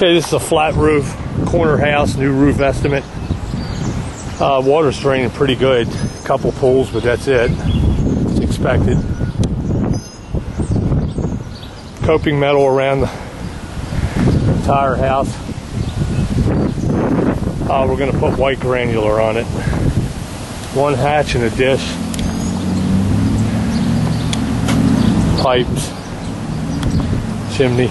Okay, this is a flat roof, corner house, new roof estimate. Uh, water's draining pretty good. A Couple pools, but that's it. It's expected. Coping metal around the entire house. Uh, we're going to put white granular on it. One hatch and a dish. Pipes. Chimney.